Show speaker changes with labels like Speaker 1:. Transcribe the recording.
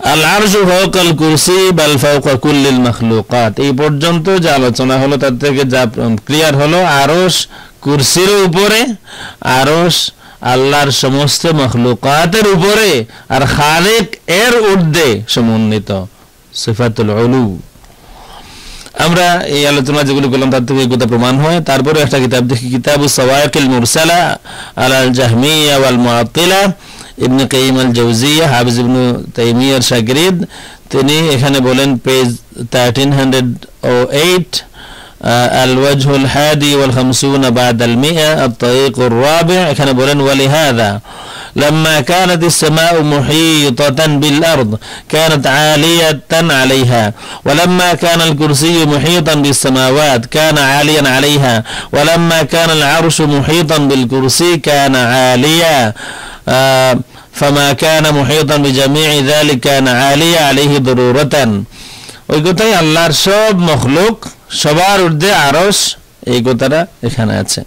Speaker 1: আল এই পর্যন্ত যে আলোচনা হলো, তার থেকে যা ক্লিয়ার হলো কুরসির উপরে আল্লাহর সমস্ত মখলুকাতের উপরে, আর খালেক এর ঊর্ধ্বে সমন্বিত, সিফাতুল আমরা এই আলোচনা যেগুলো করলাম, তার থেকে এগুলো প্রমাণ হয়। তারপরে একটা কিতাব দেখি কিতাব সওয়াকিল মুরসালা আলাল জাহমিয়া ওয়াল মুআত্তিলা ইবনে কাইম আল জাওজিয়া হাফিজ ইবনে তাইমিয়ার শাগরিদ তিনি এখানে বলেন পেজ 1308 الوجه الحادي والخمسون بعد المئة الطريق الرابع كان بولن ولهذا لما كانت السماء محيطة بالأرض كانت عالية عليها ولما كان الكرسي محيطا بالسماوات كان عاليا عليها ولما كان العرش محيطا بالكرسي كان عاليا ফামা كان محيطا بجميع ذلك كان আলিয়া عليه ضرورة ওই কথাই আল্লাহর সব মখলুক, সবার ঊর্ধ্বে আরশ, এই কথাটা এখানে আছে।